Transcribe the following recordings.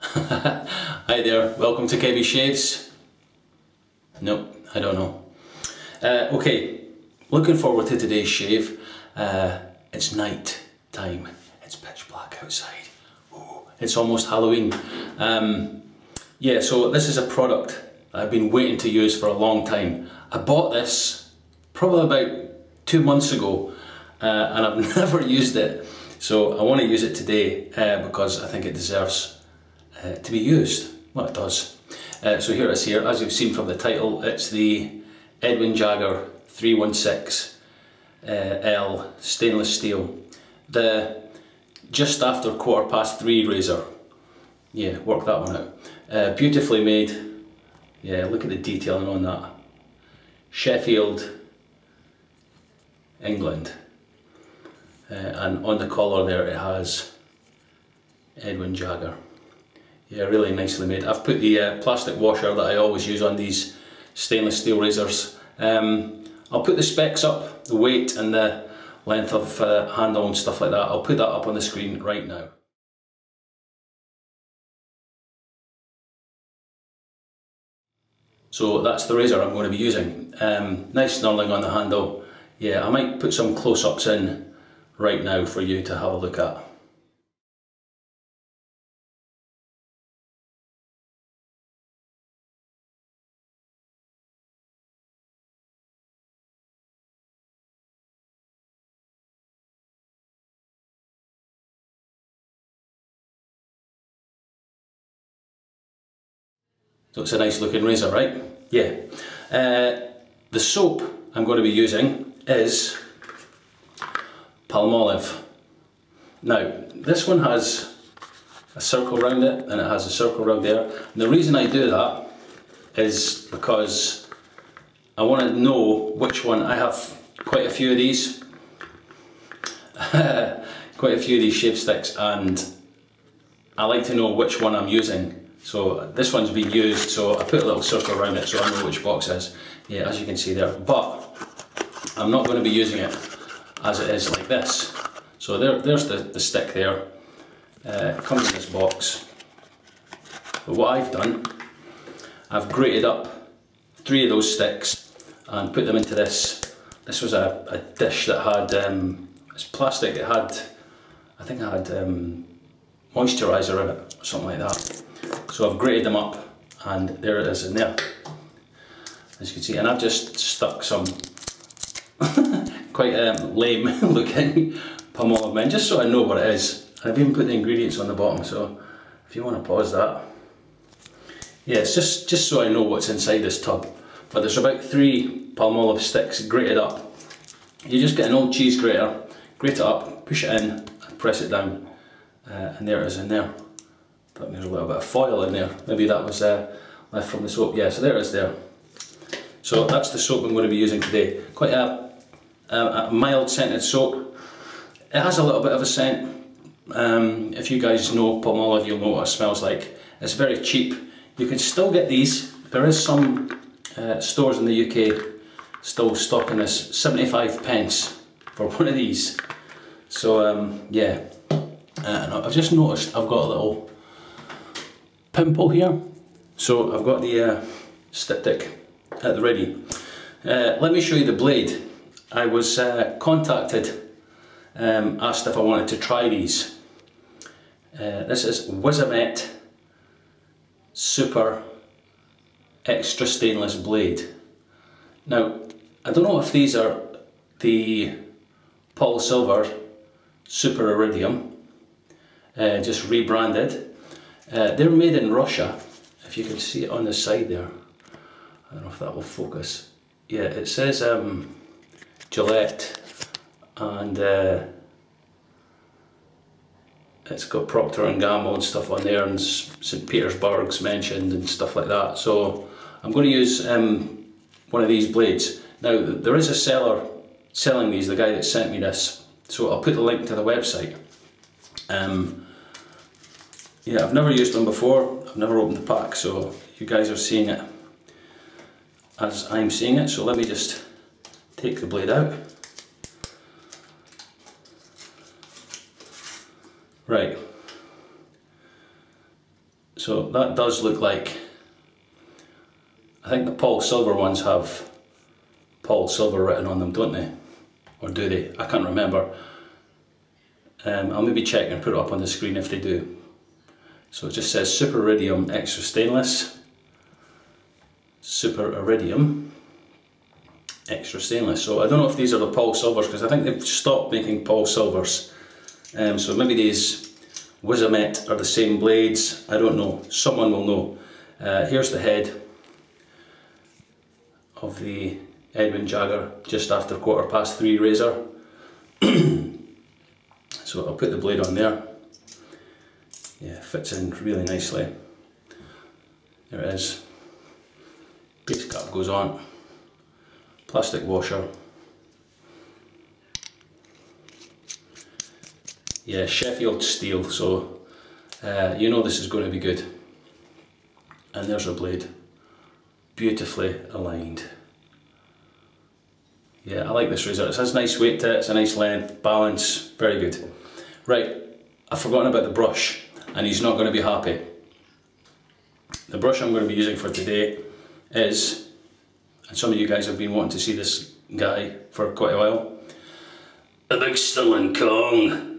Hi there, welcome to Kevy Shaves. Nope, I don't know. Uh, okay, looking forward to today's shave. Uh, it's night time, it's pitch black outside. Ooh, it's almost Halloween. Um, yeah, so this is a product I've been waiting to use for a long time. I bought this probably about two months ago uh, and I've never used it. So I want to use it today uh, because I think it deserves uh, to be used. Well, it does. Uh, so here it is here, as you've seen from the title, it's the Edwin Jagger 316 uh, L stainless steel. The just after quarter past three razor. Yeah, work that one out. Uh, beautifully made. Yeah, look at the detailing on that. Sheffield, England. Uh, and on the collar there it has Edwin Jagger. Yeah, really nicely made. I've put the uh, plastic washer that I always use on these stainless steel razors. Um, I'll put the specs up, the weight and the length of uh, handle and stuff like that. I'll put that up on the screen right now. So that's the razor I'm going to be using. Um, nice knurling on the handle. Yeah, I might put some close-ups in right now for you to have a look at. So it's a nice looking razor, right? Yeah. Uh, the soap I'm going to be using is Palmolive. Now, this one has a circle around it and it has a circle around there. And the reason I do that is because I want to know which one. I have quite a few of these. quite a few of these shave sticks and I like to know which one I'm using so this one's been used, so I put a little circle around it so I know which box is. Yeah, as you can see there. But I'm not going to be using it as it is like this. So there, there's the, the stick there. Uh, comes in this box. But what I've done, I've grated up three of those sticks and put them into this. This was a, a dish that had, um, it's plastic, it had, I think it had um, moisturiser in it, or something like that. So I've grated them up and there it is in there. As you can see, and I've just stuck some quite um, lame looking Palmolive men just so I know what it is. I've even put the ingredients on the bottom so if you want to pause that. Yeah, it's just, just so I know what's inside this tub. But there's about three Palmolive sticks grated up. You just get an old cheese grater, grate it up, push it in and press it down uh, and there it is in there there's a little bit of foil in there. Maybe that was uh, left from the soap. Yeah, so there it is there. So that's the soap I'm going to be using today. Quite a, a, a mild scented soap. It has a little bit of a scent. Um, if you guys know Palmolive, you'll know what it smells like. It's very cheap. You can still get these. There is some uh, stores in the UK still stocking this 75 pence for one of these. So um, yeah, uh, I've just noticed I've got a little pimple here. So I've got the uh, styptic at the ready. Uh, let me show you the blade. I was uh, contacted, um, asked if I wanted to try these. Uh, this is Wizamet Super Extra Stainless Blade. Now, I don't know if these are the Polsilver Super Iridium, uh, just rebranded, uh, they're made in Russia, if you can see it on the side there. I don't know if that will focus. Yeah, it says um, Gillette and uh, it's got Procter and Gamble and stuff on there and St Petersburg's mentioned and stuff like that. So I'm going to use um, one of these blades. Now there is a seller selling these, the guy that sent me this. So I'll put the link to the website. Um, yeah, I've never used them before. I've never opened the pack, so you guys are seeing it as I'm seeing it. So let me just take the blade out. Right. So that does look like, I think the Polsilver ones have Polsilver written on them, don't they? Or do they? I can't remember. Um, I'll maybe check and put it up on the screen if they do. So it just says Super Iridium Extra Stainless, Super Iridium Extra Stainless. So I don't know if these are the Polsilvers because I think they've stopped making Polsilvers. Um, so maybe these Wizamet are the same blades. I don't know. Someone will know. Uh, here's the head of the Edwin Jagger just after quarter past three razor. so I'll put the blade on there. Yeah, fits in really nicely. There it is. Base cap goes on. Plastic washer. Yeah, Sheffield steel, so uh, you know this is going to be good. And there's a blade. Beautifully aligned. Yeah, I like this razor. It has nice weight to it, it's a nice length, balance, very good. Right, I've forgotten about the brush and he's not going to be happy. The brush I'm going to be using for today is, and some of you guys have been wanting to see this guy for quite a while, a big Stirling Kong.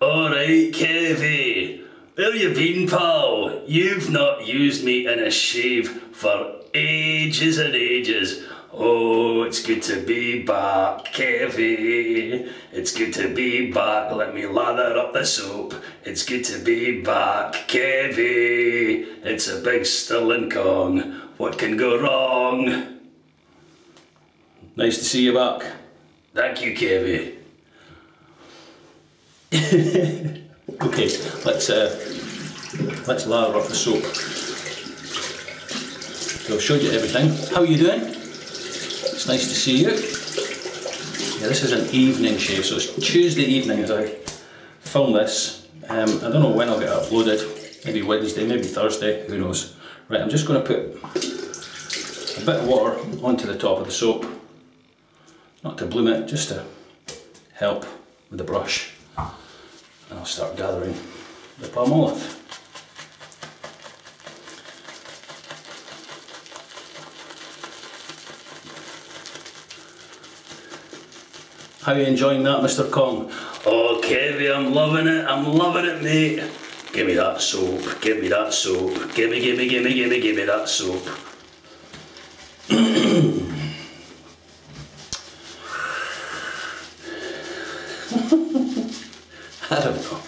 Alright, Kevy, where you been, pal? You've not used me in a shave for ages and ages. Oh, it's good to be back, Kevy. It's good to be back. Let me lather up the soap. It's good to be back, Kevy. It's a big Stirling Kong. What can go wrong? Nice to see you back. Thank you, Kevy. okay, let's uh, let's lather up the soap. So I've showed you everything. How are you doing? Nice to see you. Yeah, this is an evening shave, so it's Tuesday evening as I film this. Um, I don't know when I'll get it uploaded. Maybe Wednesday, maybe Thursday, who knows. Right, I'm just going to put a bit of water onto the top of the soap. Not to bloom it, just to help with the brush. And I'll start gathering the palm Palmolive. How are you enjoying that, Mr. Kong? Oh, Kevy, I'm loving it. I'm loving it, mate. Give me that soap. Give me that soap. Give me, give me, give me, give me, give me that soap. I don't know.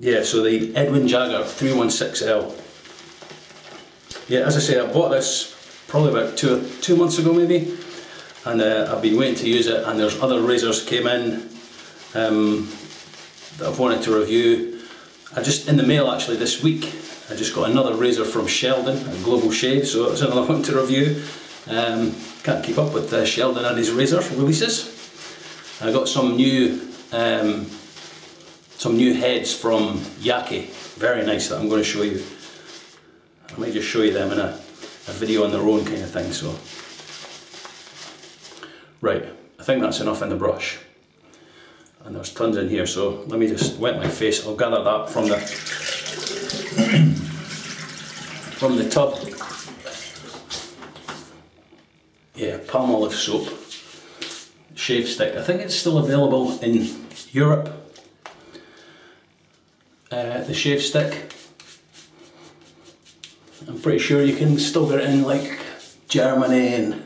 Yeah, so the Edwin Jagger 316L. Yeah, as I say, I bought this probably about two two months ago, maybe and uh, I've been waiting to use it and there's other razors came in um, that I've wanted to review. I just, in the mail actually this week, I just got another razor from Sheldon, Global Shave, so it's another one to review. Um, can't keep up with uh, Sheldon and his razor releases. I got some new um, some new heads from Yaqi, very nice that I'm going to show you. I might just show you them in a, a video on their own kind of thing. So. Right, I think that's enough in the brush. And there's tons in here, so let me just wet my face. I'll gather that from the from the tub. Yeah, Palmolive soap. Shave stick. I think it's still available in Europe. Uh, the shave stick. I'm pretty sure you can still get it in like Germany and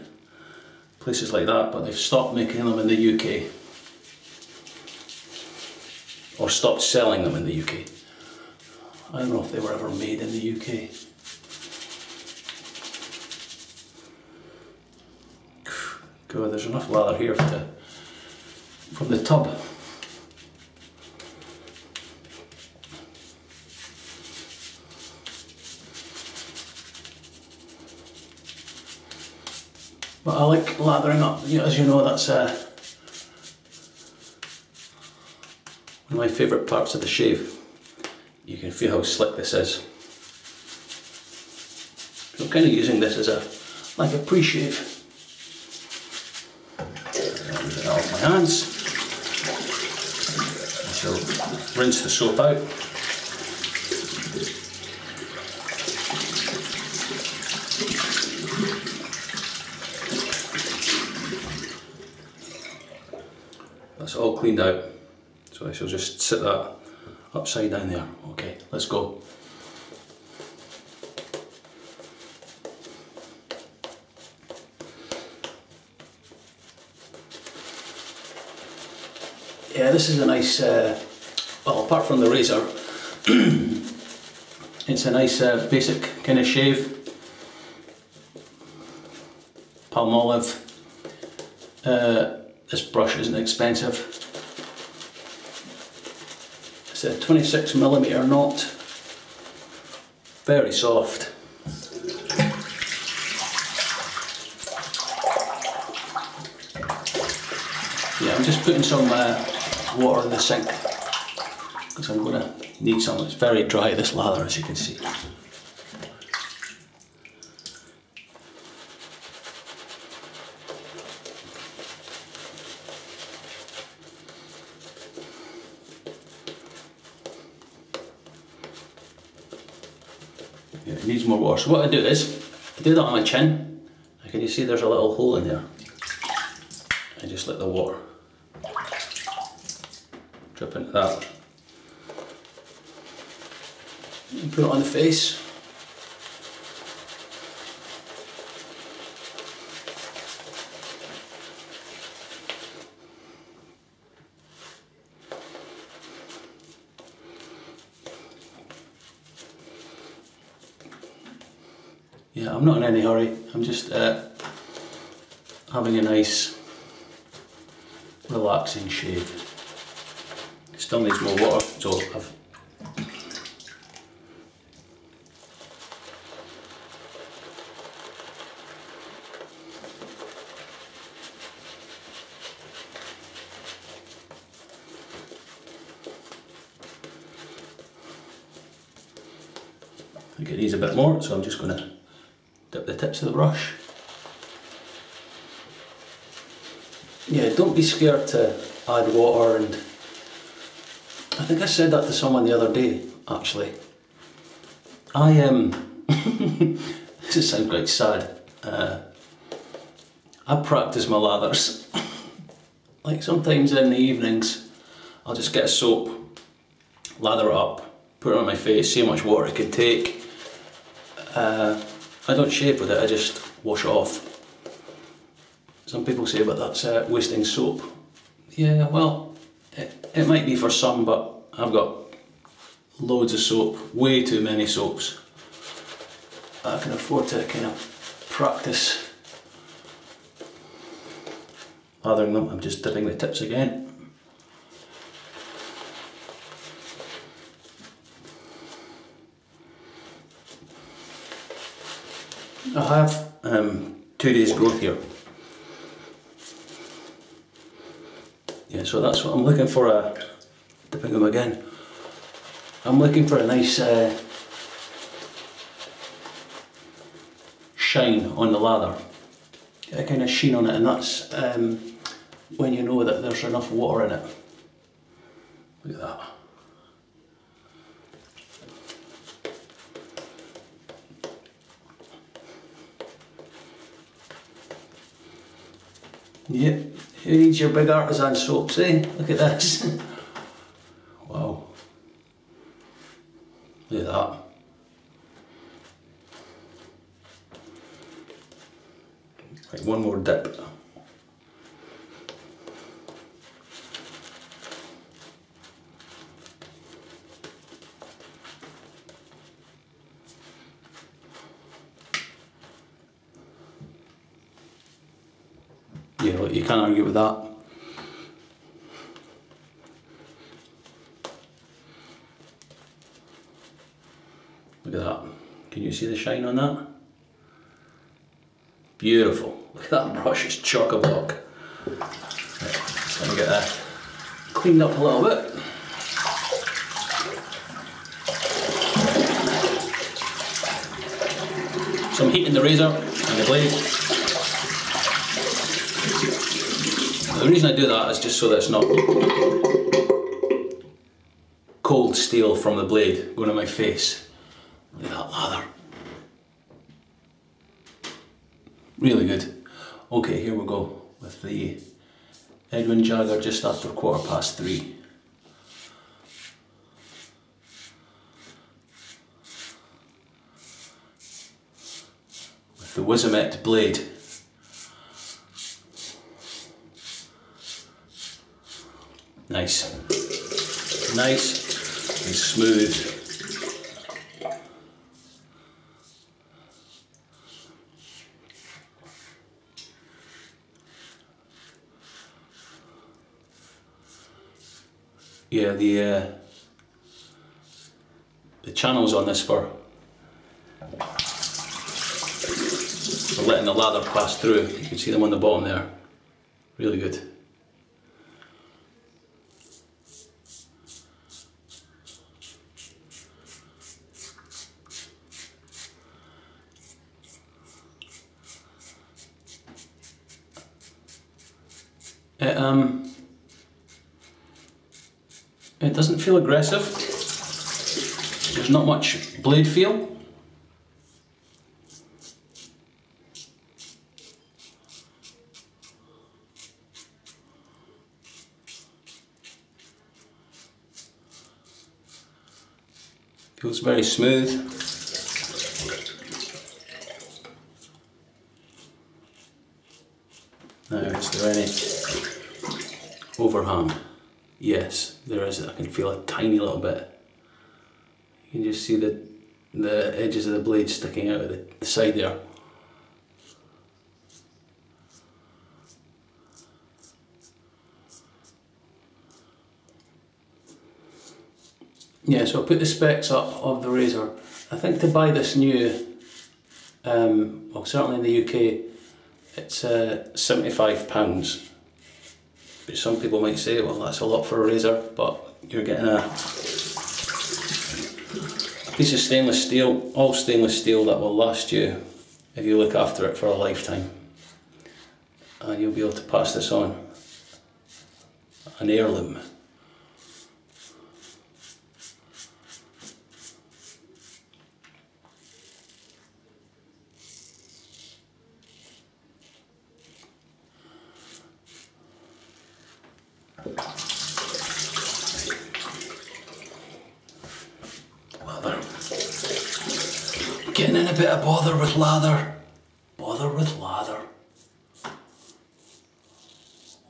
places like that, but they've stopped making them in the UK. Or stopped selling them in the UK. I don't know if they were ever made in the UK. God, there's enough lather here to, from the tub. But I like lathering up, you know, as you know, that's uh, one of my favourite parts of the shave. You can feel how slick this is. So I'm kind of using this as a, like a pre-shave. Get off my hands. I rinse the soap out. Out. So I shall just sit that upside down there. Okay, let's go. Yeah, this is a nice, uh, well apart from the razor, it's a nice uh, basic kind of shave. Palmolive. Uh, this brush isn't expensive. It's a 26 millimeter knot. Very soft. Yeah, I'm just putting some uh, water in the sink because I'm going to need some. It's very dry, this lather, as you can see. Yeah, it needs more water. So what I do is, I do that on my chin. Can you see there's a little hole in there? I just let the water drip into that. And put it on the face. Yeah, I'm not in any hurry. I'm just uh, having a nice, relaxing shave. Still needs more water, so I've I think it needs a bit more, so I'm just going to tips of the brush. Yeah, don't be scared to add water and I think I said that to someone the other day actually. I um this sounds quite sad. Uh, I practice my lathers. like sometimes in the evenings I'll just get a soap, lather it up, put it on my face, see how much water it can take. Uh, I don't shave with it, I just wash it off. Some people say, but that's uh, wasting soap. Yeah, well, it, it might be for some, but I've got loads of soap, way too many soaps. I can afford to kind of practice lathering them. I'm just dipping the tips again. I have um, two days growth here. Yeah, so that's what I'm looking for a, dipping them again. I'm looking for a nice uh, shine on the lather. A kind of sheen on it and that's um, when you know that there's enough water in it. Look at that. Yep, who needs your big artisan soaps, eh? Look at this. wow. Look at that. Right, one more dip. You know, you can't argue with that. Look at that. Can you see the shine on that? Beautiful. Look at that brush, it's chock-a-block. Right, just gonna get that cleaned up a little bit. So I'm heating the razor and the blade. The reason I do that is just so that it's not cold steel from the blade going in my face. Look at that lather. Really good. Okay, here we go with the Edwin Jagger just after quarter past three. With the Wizamet blade. Nice. Nice and smooth. yeah, the uh, the channels on this for for letting the lather pass through. You can see them on the bottom there. Really good. It, um, it doesn't feel aggressive. There's not much blade feel. Feels very smooth. Now, is there any overhang? Yes, there is. I can feel a tiny little bit. You can just see the the edges of the blade sticking out of the, the side there. Yeah, so I put the specs up of the razor. I think to buy this new, um, well certainly in the UK, it's uh, £75 some people might say, well, that's a lot for a razor, but you're getting a, a piece of stainless steel, all stainless steel that will last you if you look after it for a lifetime. And you'll be able to pass this on. An heirloom. Getting in a bit of bother with lather. Bother with lather.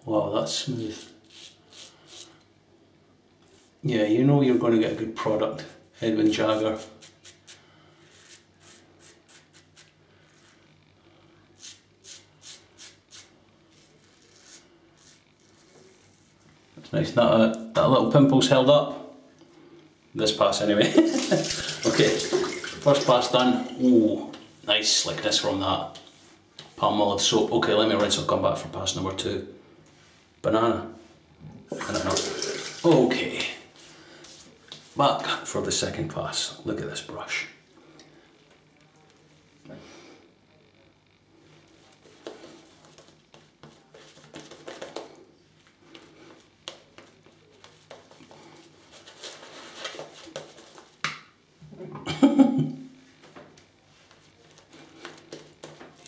Wow, that's smooth. Yeah, you know you're going to get a good product. Edwin Jagger. Nice that, uh, that little pimple's held up. This pass anyway. okay. First pass done. Ooh, nice slickness from that. Palmolive soap. Okay, let me rinse. I'll come back for pass number two. Banana. Know. Okay. Back for the second pass. Look at this brush.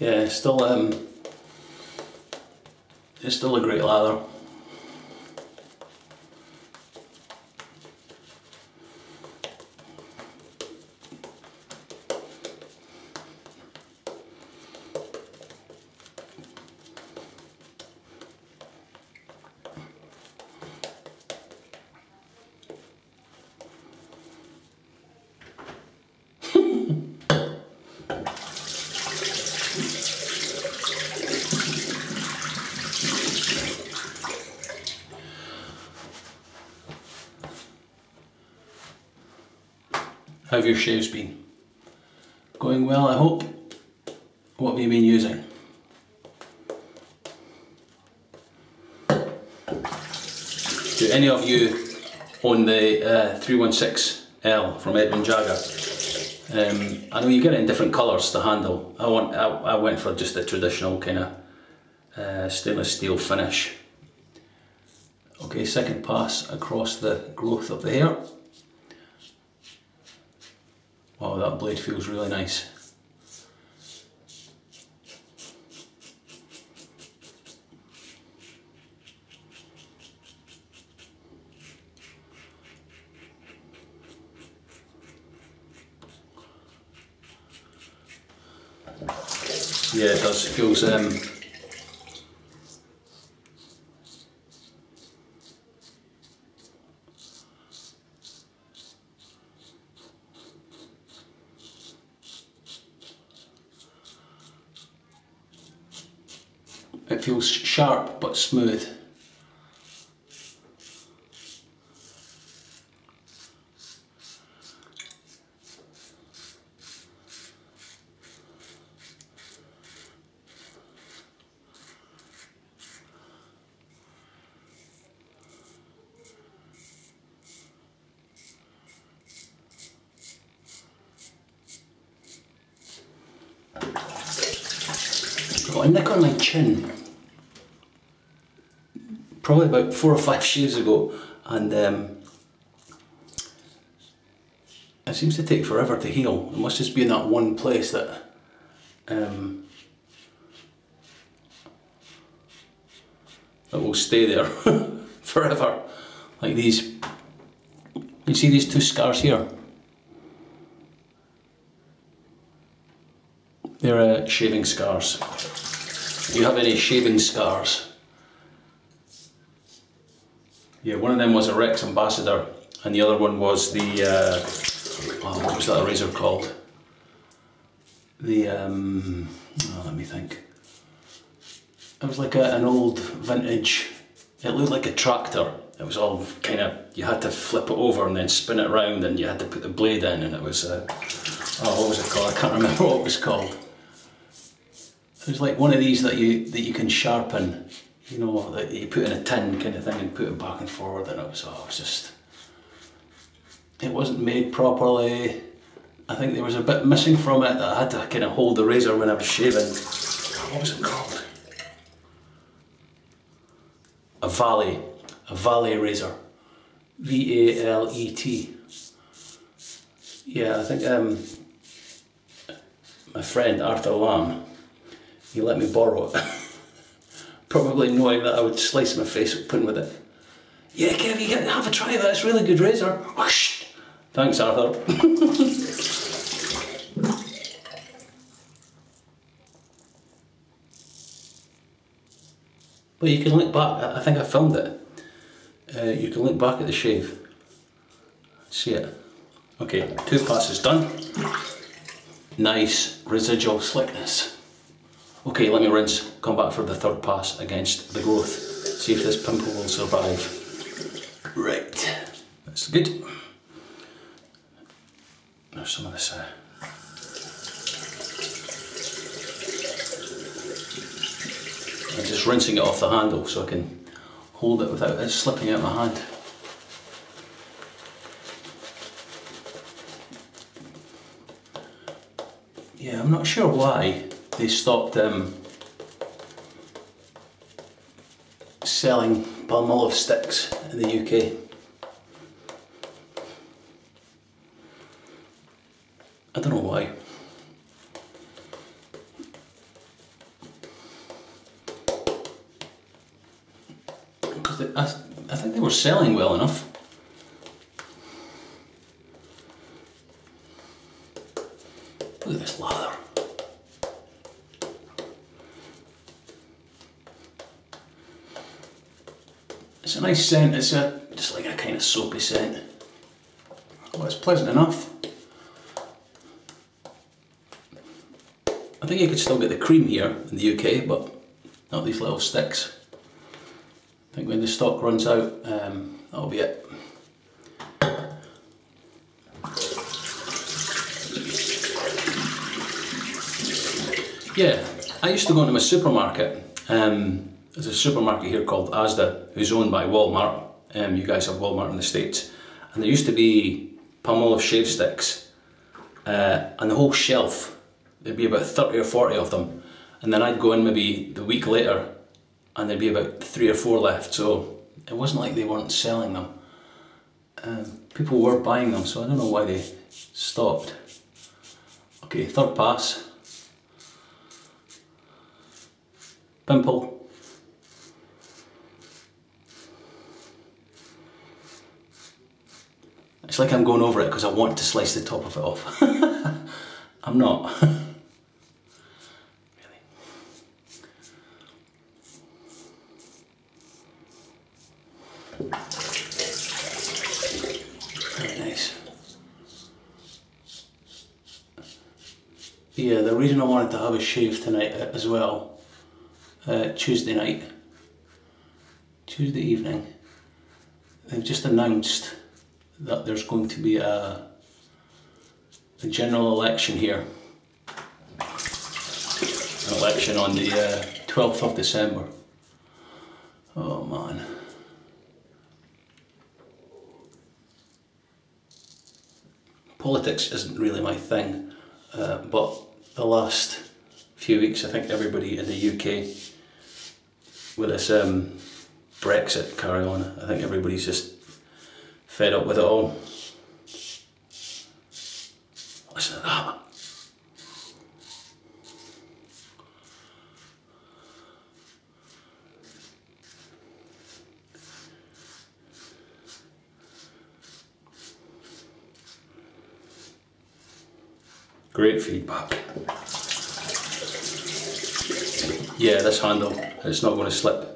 Yeah, still um, it's still a great lather. How have your shaves been? Going well, I hope. What have you been using? Do any of you own the uh, 316L from Edwin Jagger? Um, I know you get it in different colours, the handle. I want. I, I went for just the traditional kind of uh, stainless steel finish. Okay, second pass across the growth of the hair. Oh, that blade feels really nice. Yeah, it does. It feels um, sharp but smooth. got a nick on my chin probably four or five shaves ago and um, it seems to take forever to heal. It must just be in that one place that um, that will stay there forever. Like these, you see these two scars here? They're uh, shaving scars. Do you have any shaving scars? Yeah, one of them was a Rex Ambassador, and the other one was the uh, oh, what was that razor called? The um, oh, let me think. It was like a, an old vintage. It looked like a tractor. It was all kind of you had to flip it over and then spin it around, and you had to put the blade in, and it was uh, oh, what was it called? I can't remember what it was called. It was like one of these that you that you can sharpen you know, that you put in a tin kind of thing and put it back and forward and it was, oh, it was just, it wasn't made properly. I think there was a bit missing from it that I had to kind of hold the razor when I was shaving. What was it called? A Valet, a Valet razor. V-A-L-E-T. Yeah, I think um, my friend Arthur Lamb, he let me borrow it. probably knowing that I would slice my face open with it. Yeah, Kev, you can have a try that. It's really good razor. Whoosh. Thanks, Arthur. but you can look back. I think I filmed it. Uh, you can look back at the shave. See it. Okay, two passes done. Nice residual slickness. Okay, let me rinse, come back for the third pass against the growth. See if this pimple will survive. Right, that's good. There's some of this. Uh, I'm just rinsing it off the handle so I can hold it without it slipping out of my hand. Yeah, I'm not sure why they stopped um, selling Palmolive sticks in the UK. I don't know why. Because I, I think they were selling well enough. Look at this lather. It's nice scent, it's a, just like a kind of soapy scent. Well, it's pleasant enough. I think you could still get the cream here in the UK, but not these little sticks. I think when the stock runs out, um, that'll be it. Yeah, I used to go into my supermarket um, there's a supermarket here called Asda, who's owned by Walmart. Um, you guys have Walmart in the States. And there used to be Palmolive shave sticks, uh, and the whole shelf, there'd be about 30 or 40 of them. And then I'd go in maybe the week later, and there'd be about three or four left. So it wasn't like they weren't selling them. Um, people were buying them, so I don't know why they stopped. Okay, third pass. Pimple. like I'm going over it because I want to slice the top of it off. I'm not. really. Very nice. Yeah, the reason I wanted to have a shave tonight uh, as well, uh, Tuesday night, Tuesday evening, they've just announced that there's going to be a, a general election here. An election on the uh, 12th of December. Oh man. Politics isn't really my thing, uh, but the last few weeks I think everybody in the UK with this um, Brexit carry on, I think everybody's just fed up with it all. Listen to that. Great feedback. Yeah, this handle, it's not going to slip.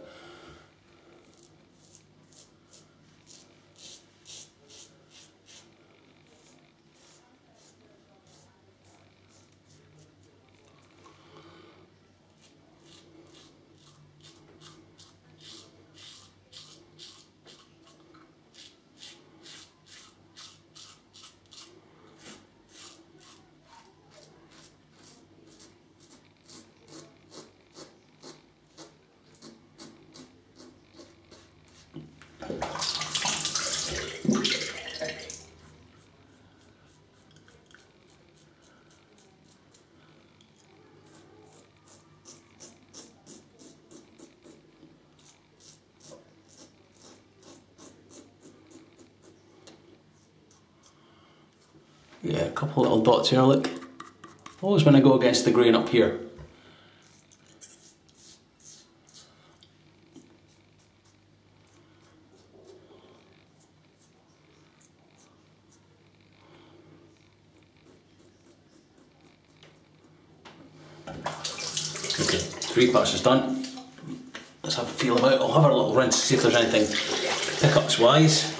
Yeah, a couple little dots here, look. Always when I go against the grain up here. Okay, three passes done. Let's have a feel about it. I'll have a little rinse, see if there's anything pickups wise.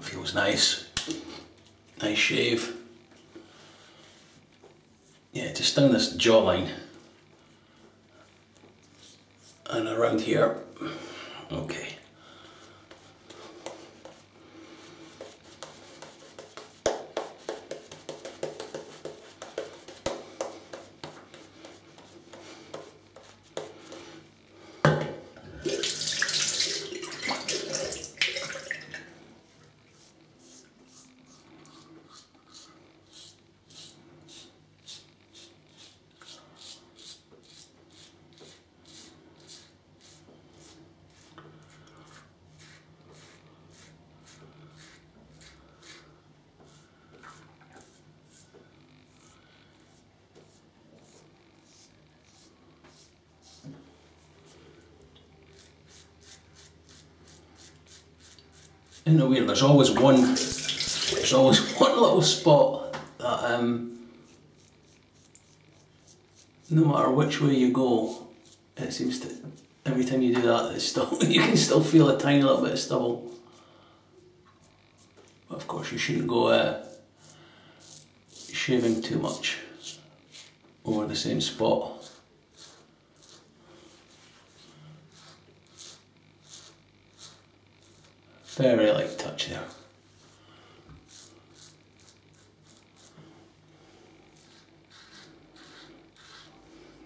Feels nice. Nice shave. Yeah, just down this jawline and around here. Okay. In the weird, there's always one, there's always one little spot that um, no matter which way you go, it seems to, every time you do that, it's still, you can still feel a tiny little bit of stubble. But of course you shouldn't go uh, shaving too much over the same spot. Very light touch there.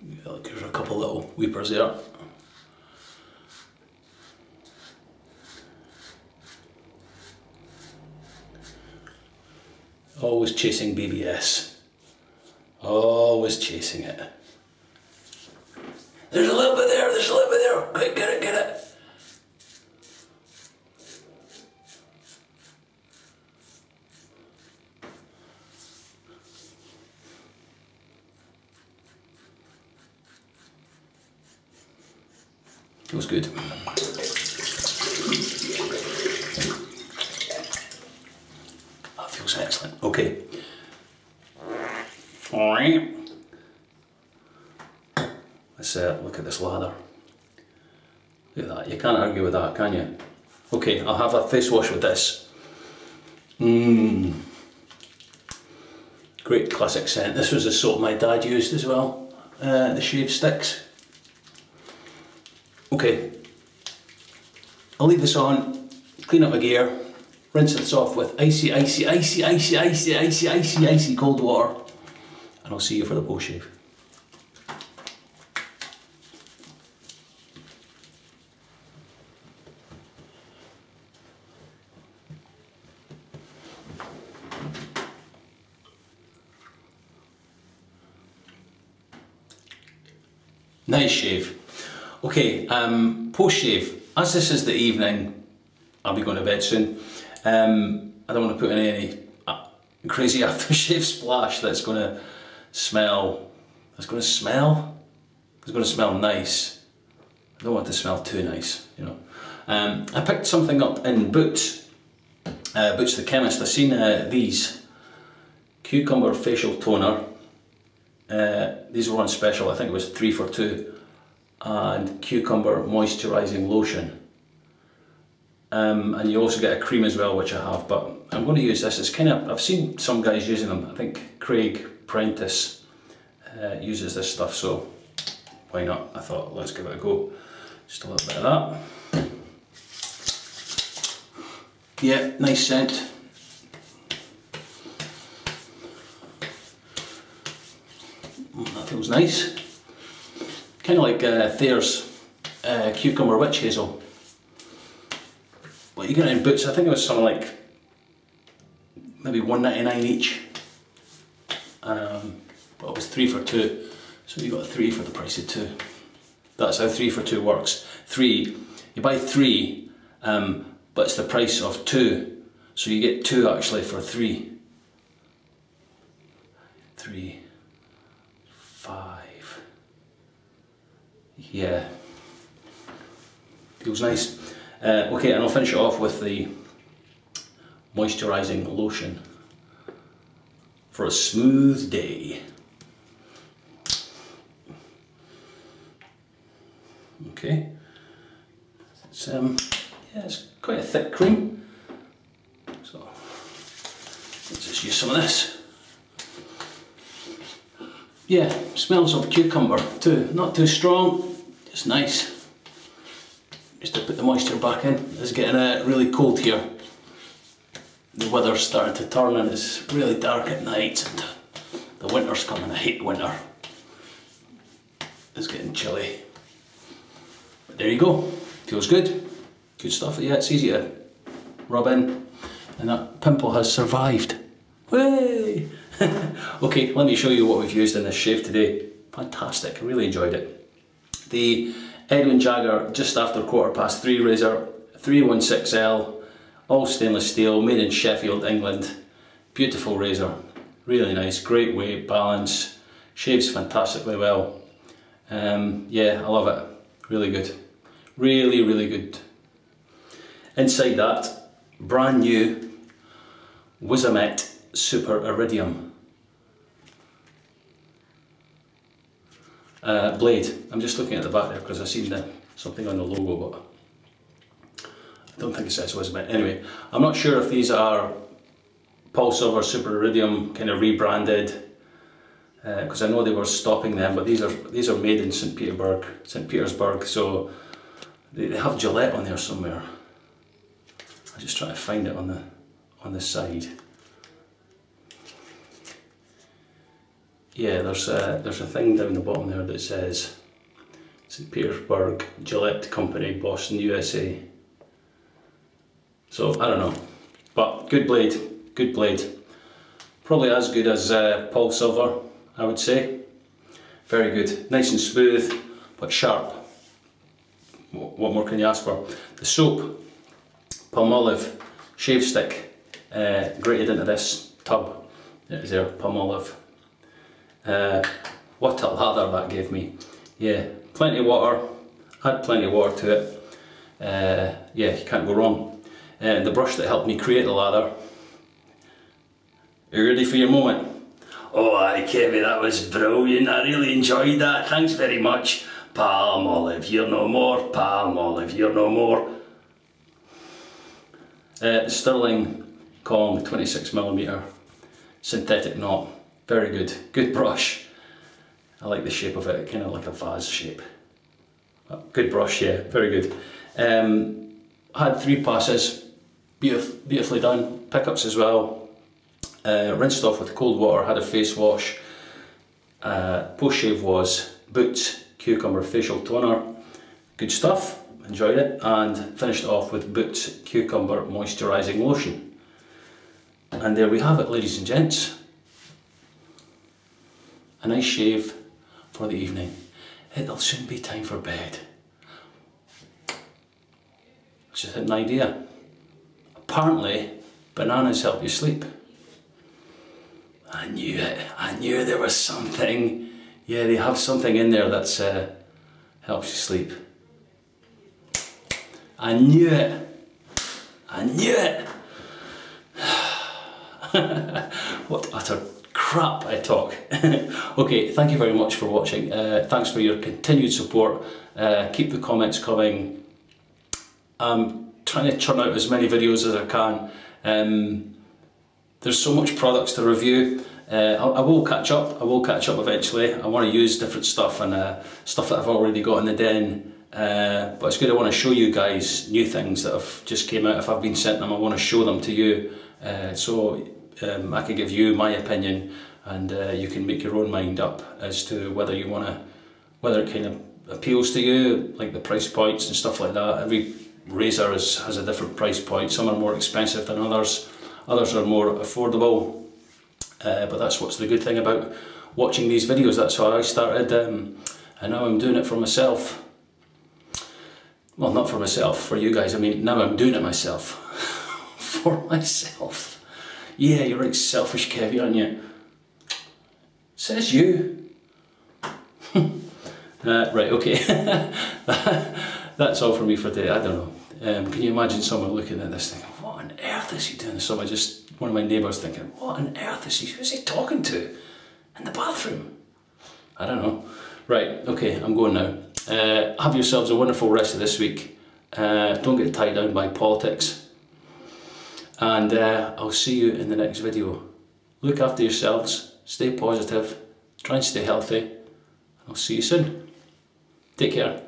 Yeah, look, there's a couple little weepers there. Always chasing BBS. Always chasing it. There's a little bit there, there's a little bit there. Quick, get it, get it. Feels good. That feels excellent. Okay. Alright. Let's uh, look at this lather. Look at that, you can't argue with that, can you? Okay, I'll have a face wash with this. Mmm. Great classic scent. This was the soap my dad used as well, uh, the shave sticks. Okay, I'll leave this on, clean up my gear, rinse this off with icy, icy, icy, icy, icy, icy, icy, icy cold water, and I'll see you for the post shave. Nice shave. Okay, um, post shave. As this is the evening, I'll be going to bed soon. Um, I don't want to put in any uh, crazy aftershave splash that's going to smell. That's going to smell. It's going to smell nice. I don't want it to smell too nice, you know. Um, I picked something up in Boots, uh, Boots the chemist. I seen uh, these cucumber facial toner uh, these were on special, I think it was three for two. And cucumber moisturising lotion. Um, and you also get a cream as well, which I have, but I'm going to use this. It's kind of, I've seen some guys using them. I think Craig Prentice uh, uses this stuff, so why not? I thought, let's give it a go. Just a little bit of that. Yeah, nice scent. Feels nice. Kind of like uh, Thayer's uh, Cucumber Witch Hazel. What you get in Boots, I think it was something like maybe 1.99 each. Um, but it was three for two, so you got three for the price of two. That's how three for two works. Three, you buy three, um, but it's the price of two, so you get two actually for three. Three five. Yeah, feels nice. Uh, okay, and I'll finish it off with the moisturising lotion for a smooth day. Okay, it's um, yeah, it's quite a thick cream. So let's just use some of this yeah, smells of cucumber too. Not too strong, just nice. Just to put the moisture back in. It's getting uh, really cold here. The weather's starting to turn and it's really dark at night and the winter's coming. I hate winter. It's getting chilly. But there you go. Feels good. Good stuff. Yeah, it's easy to rub in and that pimple has survived. Way! okay, let me show you what we've used in this shave today. Fantastic, I really enjoyed it. The Edwin Jagger just after quarter past three razor, 316L, all stainless steel, made in Sheffield, England. Beautiful razor, really nice, great weight, balance, shaves fantastically well. Um, yeah, I love it, really good. Really, really good. Inside that, brand new Wizamet Super Iridium uh, blade. I'm just looking at the back there because I've seen the, something on the logo, but I don't think it says Wizamet. Anyway, I'm not sure if these are Polsilver Super Iridium kind of rebranded because uh, I know they were stopping them, but these are these are made in St. Petersburg, St. Petersburg, so they, they have Gillette on there somewhere. I'm just trying to find it on the on the side. Yeah, there's a, there's a thing down the bottom there that says St. Petersburg Gillette Company, Boston, USA. So I don't know, but good blade, good blade. Probably as good as uh, Polsilver, I would say. Very good, nice and smooth, but sharp. What more can you ask for? The soap, Palmolive shave stick, uh, grated into this tub. It is there, Palmolive uh, what a lather that gave me. Yeah, plenty of water, add plenty of water to it. Uh, yeah, you can't go wrong. And uh, the brush that helped me create the lather. Are you ready for your moment? Oh aye Kevin, that was brilliant. I really enjoyed that. Thanks very much. Palm olive, you're no more. Palm olive, you're no more. Uh, Stirling Kong 26mm synthetic knot, very good, good brush. I like the shape of it, kind of like a vase shape. Good brush, yeah, very good. Um, had three passes, beautif beautifully done. Pickups as well. Uh, rinsed off with cold water, had a face wash. Uh, Post shave was Boots Cucumber Facial Toner. Good stuff, enjoyed it. And finished off with Boots Cucumber Moisturising Lotion. And there we have it, ladies and gents. A nice shave for the evening. It'll soon be time for bed. Just had an idea. Apparently, bananas help you sleep. I knew it. I knew there was something. Yeah, they have something in there that uh, helps you sleep. I knew it. I knew it. what utter crap I talk. okay, thank you very much for watching. Uh, thanks for your continued support. Uh, keep the comments coming. I'm trying to churn out as many videos as I can. Um, there's so much products to review. Uh, I, I, will catch up. I will catch up eventually. I want to use different stuff and uh, stuff that I've already got in the den. Uh, but it's good. I want to show you guys new things that have just came out. If I've been sent them, I want to show them to you. Uh, so um, I can give you my opinion, and uh, you can make your own mind up as to whether you want to, whether it kind of appeals to you, like the price points and stuff like that. Every razor is, has a different price point. Some are more expensive than others, others are more affordable. Uh, but that's what's the good thing about watching these videos. That's how I started, um, and now I'm doing it for myself. Well, not for myself, for you guys. I mean, now I'm doing it myself. for myself. Yeah, you're right, selfish Kevy, aren't you? Says you. uh, right, okay. That's all for me for today. I don't know. Um, can you imagine someone looking at this thinking, what on earth is he doing? Someone just, one of my neighbours thinking, what on earth is he, who's he talking to in the bathroom? I don't know. Right, okay, I'm going now. Uh, have yourselves a wonderful rest of this week. Uh, don't get tied down by politics. And uh, I'll see you in the next video. Look after yourselves, stay positive, try and stay healthy. I'll see you soon. Take care.